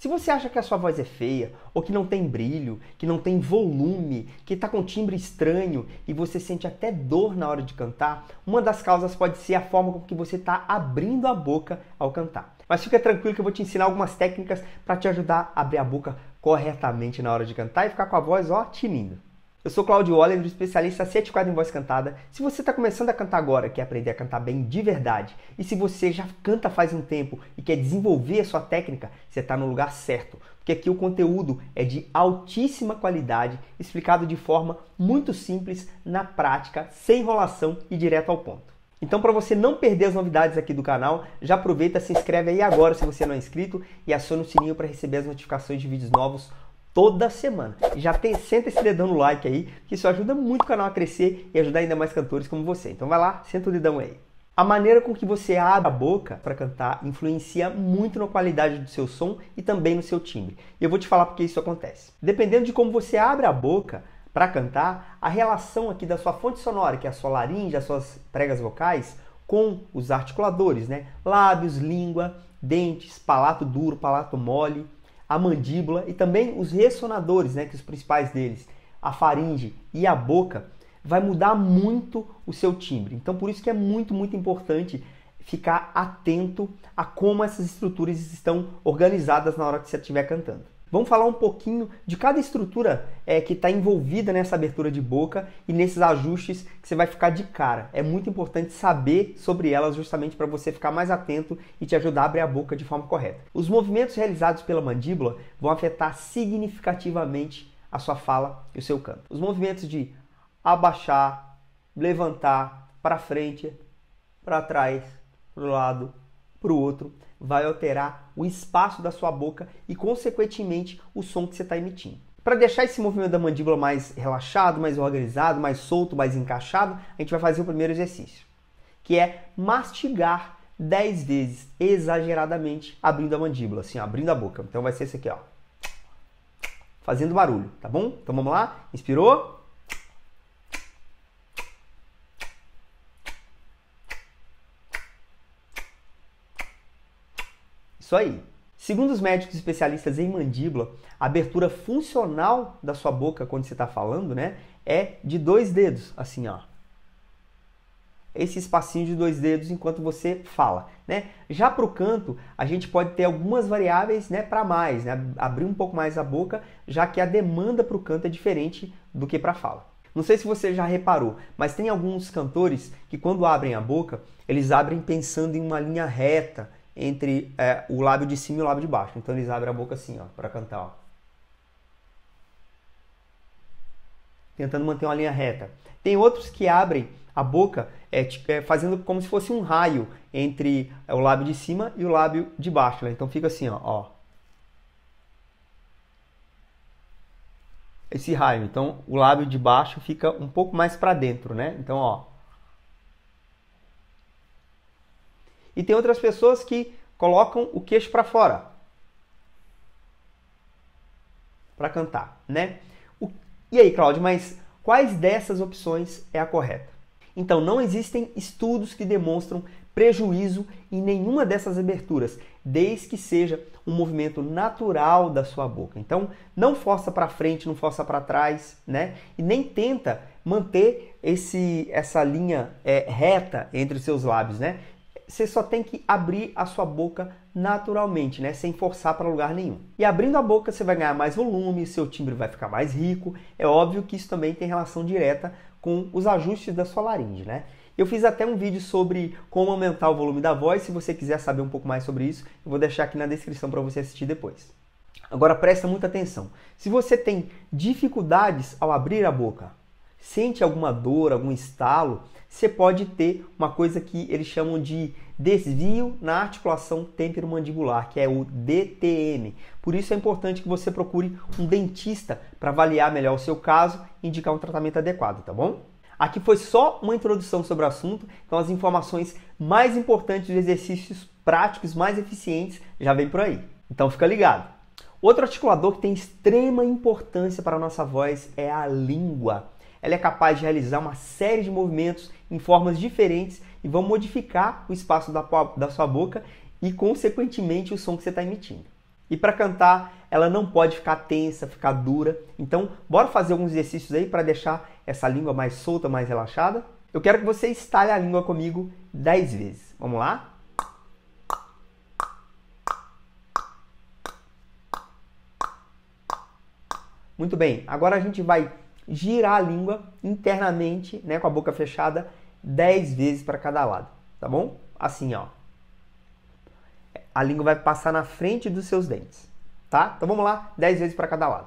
Se você acha que a sua voz é feia, ou que não tem brilho, que não tem volume, que está com timbre estranho e você sente até dor na hora de cantar, uma das causas pode ser a forma com que você está abrindo a boca ao cantar. Mas fica tranquilo que eu vou te ensinar algumas técnicas para te ajudar a abrir a boca corretamente na hora de cantar e ficar com a voz ó tinindo. Eu sou Claudio Oliver, especialista certificado em voz cantada. Se você está começando a cantar agora, quer aprender a cantar bem de verdade, e se você já canta faz um tempo e quer desenvolver a sua técnica, você está no lugar certo. Porque aqui o conteúdo é de altíssima qualidade, explicado de forma muito simples, na prática, sem enrolação e direto ao ponto. Então, para você não perder as novidades aqui do canal, já aproveita, se inscreve aí agora se você não é inscrito e aciona o sininho para receber as notificações de vídeos novos toda semana. Já tem, senta esse dedão no like aí, que isso ajuda muito o canal a crescer e ajudar ainda mais cantores como você. Então vai lá, senta o dedão aí. A maneira com que você abre a boca para cantar influencia muito na qualidade do seu som e também no seu timbre. E eu vou te falar porque isso acontece. Dependendo de como você abre a boca para cantar, a relação aqui da sua fonte sonora, que é a sua laringe, as suas pregas vocais, com os articuladores, né? Lábios, língua, dentes, palato duro, palato mole, a mandíbula e também os ressonadores, né, que os principais deles, a faringe e a boca, vai mudar muito o seu timbre. Então por isso que é muito, muito importante ficar atento a como essas estruturas estão organizadas na hora que você estiver cantando. Vamos falar um pouquinho de cada estrutura é, que está envolvida nessa abertura de boca e nesses ajustes que você vai ficar de cara. É muito importante saber sobre elas justamente para você ficar mais atento e te ajudar a abrir a boca de forma correta. Os movimentos realizados pela mandíbula vão afetar significativamente a sua fala e o seu canto. Os movimentos de abaixar, levantar, para frente, para trás, para o lado, para o outro, vai alterar o espaço da sua boca e, consequentemente, o som que você está emitindo. Para deixar esse movimento da mandíbula mais relaxado, mais organizado, mais solto, mais encaixado, a gente vai fazer o primeiro exercício, que é mastigar 10 vezes, exageradamente, abrindo a mandíbula, assim, abrindo a boca. Então vai ser esse aqui, ó. Fazendo barulho, tá bom? Então vamos lá? Inspirou? Isso aí. Segundo os médicos especialistas em mandíbula, a abertura funcional da sua boca quando você está falando, né, é de dois dedos, assim, ó. Esse espacinho de dois dedos enquanto você fala, né? Já para o canto, a gente pode ter algumas variáveis, né, para mais, né? Abrir um pouco mais a boca, já que a demanda para o canto é diferente do que para fala. Não sei se você já reparou, mas tem alguns cantores que quando abrem a boca, eles abrem pensando em uma linha reta, entre é, o lábio de cima e o lábio de baixo. Então eles abrem a boca assim, ó, para cantar, ó. Tentando manter uma linha reta. Tem outros que abrem a boca é, é, fazendo como se fosse um raio entre é, o lábio de cima e o lábio de baixo. Né? Então fica assim, ó, ó. Esse raio. Então o lábio de baixo fica um pouco mais para dentro, né? Então, ó. E tem outras pessoas que colocam o queixo para fora para cantar, né? O... E aí, Cláudio, mas quais dessas opções é a correta? Então, não existem estudos que demonstram prejuízo em nenhuma dessas aberturas, desde que seja um movimento natural da sua boca. Então, não força para frente, não força para trás, né? E nem tenta manter esse, essa linha é, reta entre os seus lábios, né? Você só tem que abrir a sua boca naturalmente, né? sem forçar para lugar nenhum. E abrindo a boca você vai ganhar mais volume, seu timbre vai ficar mais rico. É óbvio que isso também tem relação direta com os ajustes da sua laringe, né? Eu fiz até um vídeo sobre como aumentar o volume da voz. Se você quiser saber um pouco mais sobre isso, eu vou deixar aqui na descrição para você assistir depois. Agora presta muita atenção. Se você tem dificuldades ao abrir a boca, sente alguma dor, algum estalo, você pode ter uma coisa que eles chamam de desvio na articulação temporomandibular, que é o DTM. Por isso é importante que você procure um dentista para avaliar melhor o seu caso e indicar um tratamento adequado, tá bom? Aqui foi só uma introdução sobre o assunto, então as informações mais importantes de exercícios práticos mais eficientes já vem por aí. Então fica ligado. Outro articulador que tem extrema importância para a nossa voz é a língua ela é capaz de realizar uma série de movimentos em formas diferentes e vão modificar o espaço da, da sua boca e, consequentemente, o som que você está emitindo. E para cantar, ela não pode ficar tensa, ficar dura. Então, bora fazer alguns exercícios aí para deixar essa língua mais solta, mais relaxada. Eu quero que você estale a língua comigo 10 vezes. Vamos lá? Muito bem. Agora a gente vai girar a língua internamente, né, com a boca fechada, 10 vezes para cada lado, tá bom? Assim, ó. A língua vai passar na frente dos seus dentes, tá? Então vamos lá, 10 vezes para cada lado.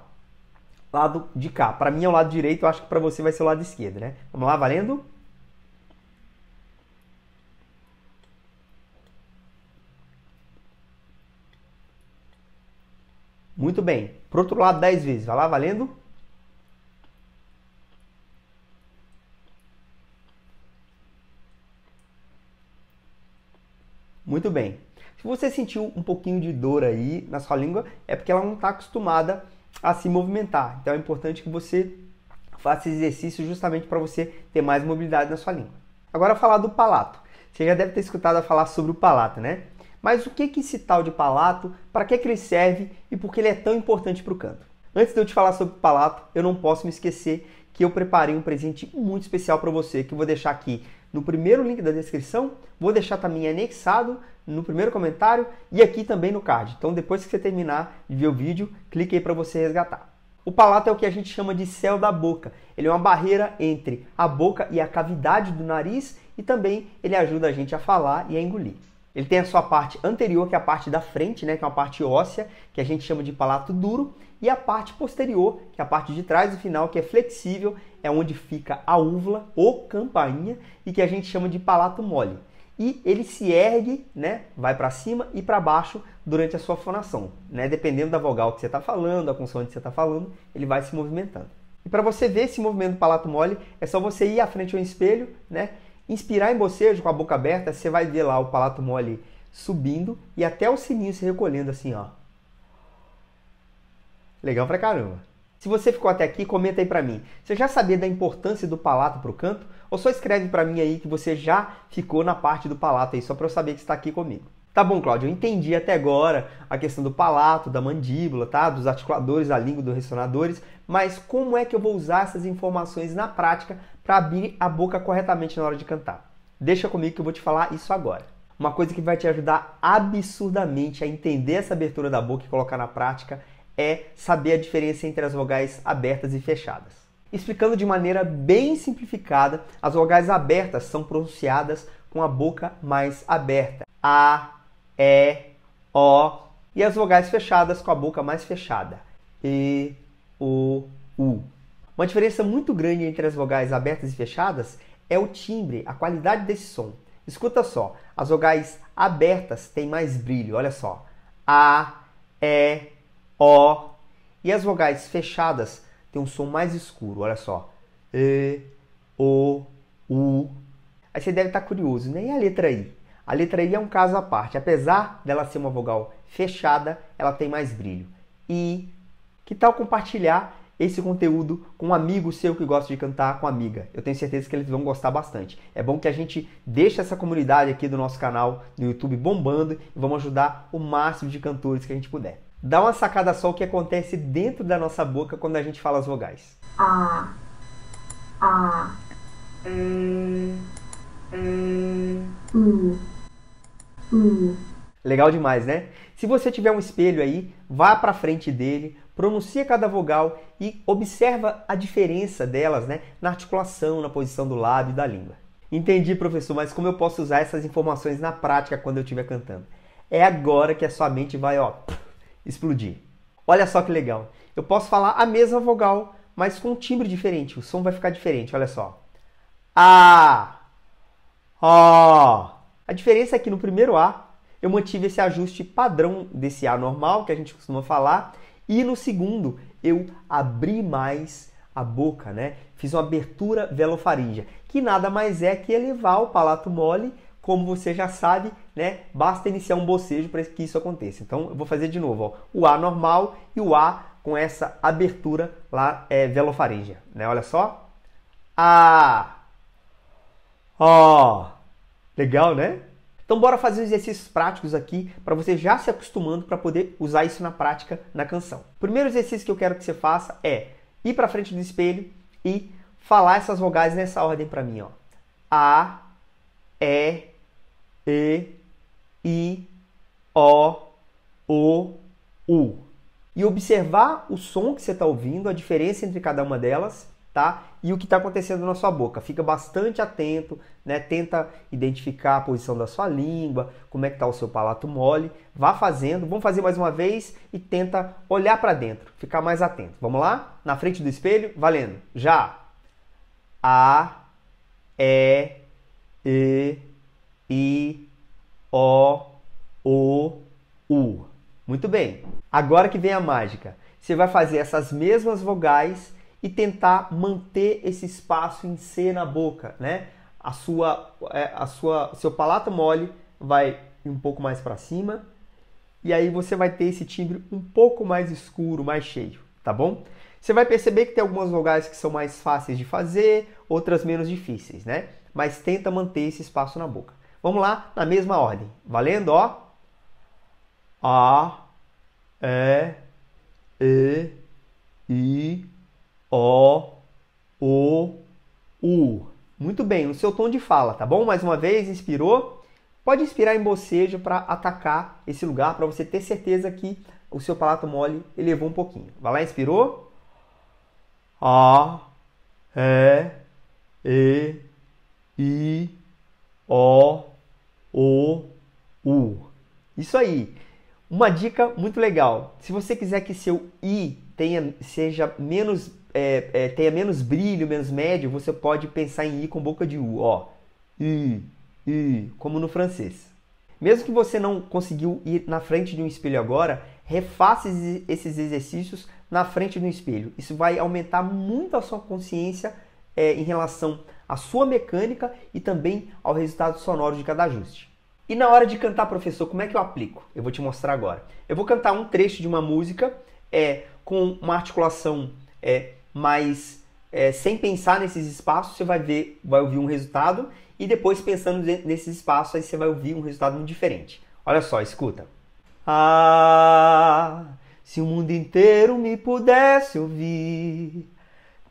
Lado de cá. Para mim é o lado direito, eu acho que para você vai ser o lado esquerdo, né? Vamos lá, valendo? Muito bem. Pro outro lado, 10 vezes. Vai lá, valendo? Muito bem. Se você sentiu um pouquinho de dor aí na sua língua, é porque ela não está acostumada a se movimentar. Então é importante que você faça esse exercício justamente para você ter mais mobilidade na sua língua. Agora falar do palato. Você já deve ter escutado a falar sobre o palato, né? Mas o que é esse tal de palato, para que, que ele serve e por que ele é tão importante para o canto? Antes de eu te falar sobre o palato, eu não posso me esquecer que eu preparei um presente muito especial para você, que eu vou deixar aqui no primeiro link da descrição, vou deixar também anexado no primeiro comentário e aqui também no card. Então depois que você terminar de ver o vídeo, clique aí para você resgatar. O palato é o que a gente chama de céu da boca. Ele é uma barreira entre a boca e a cavidade do nariz e também ele ajuda a gente a falar e a engolir. Ele tem a sua parte anterior, que é a parte da frente, né, que é uma parte óssea, que a gente chama de palato duro, e a parte posterior, que é a parte de trás do final, que é flexível, é onde fica a úvula ou campainha e que a gente chama de palato mole. E ele se ergue, né, vai para cima e para baixo durante a sua fonação, né, dependendo da vogal que você está falando, da consoante que você está falando, ele vai se movimentando. E para você ver esse movimento do palato mole, é só você ir à frente ao espelho, né, Inspirar em bocejo com a boca aberta, você vai ver lá o palato mole subindo e até o sininho se recolhendo assim, ó. Legal pra caramba. Se você ficou até aqui, comenta aí pra mim. Você já sabia da importância do palato pro canto? Ou só escreve pra mim aí que você já ficou na parte do palato aí, só pra eu saber que está aqui comigo. Tá bom, Cláudio, eu entendi até agora a questão do palato, da mandíbula, tá? Dos articuladores da língua, dos ressonadores, mas como é que eu vou usar essas informações na prática para abrir a boca corretamente na hora de cantar? Deixa comigo que eu vou te falar isso agora. Uma coisa que vai te ajudar absurdamente a entender essa abertura da boca e colocar na prática é saber a diferença entre as vogais abertas e fechadas. Explicando de maneira bem simplificada, as vogais abertas são pronunciadas com a boca mais aberta. A, E, O. E as vogais fechadas com a boca mais fechada. E, O, U. Uma diferença muito grande entre as vogais abertas e fechadas é o timbre, a qualidade desse som. Escuta só, as vogais abertas têm mais brilho, olha só. A, E, O. E as vogais fechadas têm um som mais escuro, olha só. E, O, U. Aí você deve estar curioso, né? E a letra I? A letra I é um caso à parte. Apesar dela ser uma vogal fechada, ela tem mais brilho. E que tal compartilhar esse conteúdo com um amigo seu que gosta de cantar com amiga? Eu tenho certeza que eles vão gostar bastante. É bom que a gente deixe essa comunidade aqui do nosso canal no YouTube bombando e vamos ajudar o máximo de cantores que a gente puder. Dá uma sacada só o que acontece dentro da nossa boca quando a gente fala as vogais. A, a, e, e, u. Hum. Legal demais, né? Se você tiver um espelho aí, vá para frente dele, pronuncia cada vogal e observa a diferença delas, né, na articulação, na posição do lábio e da língua. Entendi, professor, mas como eu posso usar essas informações na prática quando eu estiver cantando? É agora que a sua mente vai, ó, explodir. Olha só que legal. Eu posso falar a mesma vogal, mas com um timbre diferente. O som vai ficar diferente, olha só. A, ó, a diferença é que no primeiro A eu mantive esse ajuste padrão desse A normal que a gente costuma falar e no segundo eu abri mais a boca, né? Fiz uma abertura velofaríngea, que nada mais é que elevar o palato mole, como você já sabe, né? Basta iniciar um bocejo para que isso aconteça. Então eu vou fazer de novo, ó, o A normal e o A com essa abertura lá é velofaríngea, né? Olha só. A Ó. Legal, né? Então bora fazer os exercícios práticos aqui para você já se acostumando para poder usar isso na prática na canção. O primeiro exercício que eu quero que você faça é ir para frente do espelho e falar essas vogais nessa ordem para mim, ó. A, E, E, I, O, O, U. E observar o som que você está ouvindo, a diferença entre cada uma delas tá? E o que está acontecendo na sua boca. Fica bastante atento, né? Tenta identificar a posição da sua língua, como é que está o seu palato mole. Vá fazendo, vamos fazer mais uma vez e tenta olhar para dentro, ficar mais atento. Vamos lá? Na frente do espelho, valendo. Já. A, E, E, I, O, O, U. Muito bem. Agora que vem a mágica. Você vai fazer essas mesmas vogais e tentar manter esse espaço em C na boca, né? A sua, é, a sua, seu palato mole vai um pouco mais para cima e aí você vai ter esse timbre um pouco mais escuro, mais cheio, tá bom? Você vai perceber que tem algumas vogais que são mais fáceis de fazer, outras menos difíceis, né? Mas tenta manter esse espaço na boca. Vamos lá, na mesma ordem. Valendo, ó. A, E, E, I, o, O, U. Muito bem, no seu tom de fala, tá bom? Mais uma vez, inspirou? Pode inspirar em bocejo para atacar esse lugar, para você ter certeza que o seu palato mole elevou um pouquinho. Vai lá, inspirou? A, E, E, I, O, O, U. Isso aí. Uma dica muito legal. Se você quiser que seu I tenha, seja menos é, é, tenha menos brilho, menos médio, você pode pensar em I com boca de U, ó. I, I, como no francês. Mesmo que você não conseguiu ir na frente de um espelho agora, refaça esses exercícios na frente do espelho. Isso vai aumentar muito a sua consciência é, em relação à sua mecânica e também ao resultado sonoro de cada ajuste. E na hora de cantar, professor, como é que eu aplico? Eu vou te mostrar agora. Eu vou cantar um trecho de uma música é, com uma articulação é, mas é, sem pensar nesses espaços, você vai ver, vai ouvir um resultado e depois pensando nesses espaços, aí você vai ouvir um resultado muito diferente. Olha só, escuta. Ah, se o mundo inteiro me pudesse ouvir,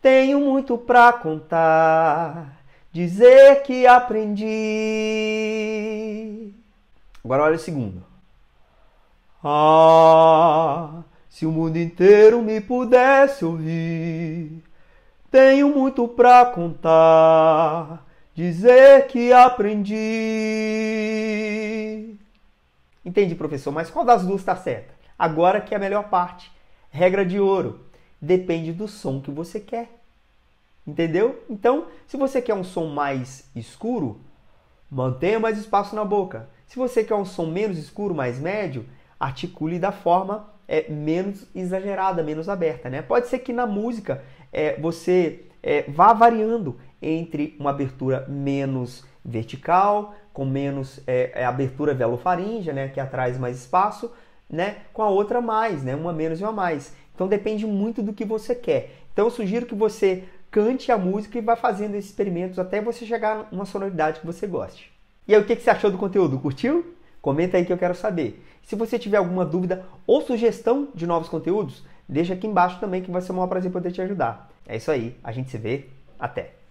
tenho muito pra contar, dizer que aprendi. Agora olha o segundo. Ah, se o mundo inteiro me pudesse ouvir, tenho muito pra contar, dizer que aprendi. Entendi, professor, mas qual das duas está certa? Agora que é a melhor parte. Regra de ouro. Depende do som que você quer. Entendeu? Então, se você quer um som mais escuro, mantenha mais espaço na boca. Se você quer um som menos escuro, mais médio, articule da forma é, menos exagerada, menos aberta. Né? Pode ser que na música é, você é, vá variando entre uma abertura menos vertical, com menos é, é abertura velofaríngea, né, que atrás mais espaço, né, com a outra mais, né, uma menos e uma mais. Então depende muito do que você quer. Então eu sugiro que você cante a música e vá fazendo esses experimentos até você chegar numa sonoridade que você goste. E aí, o que você achou do conteúdo? Curtiu? Comenta aí que eu quero saber. Se você tiver alguma dúvida ou sugestão de novos conteúdos, deixa aqui embaixo também que vai ser um prazer poder te ajudar. É isso aí, a gente se vê, até!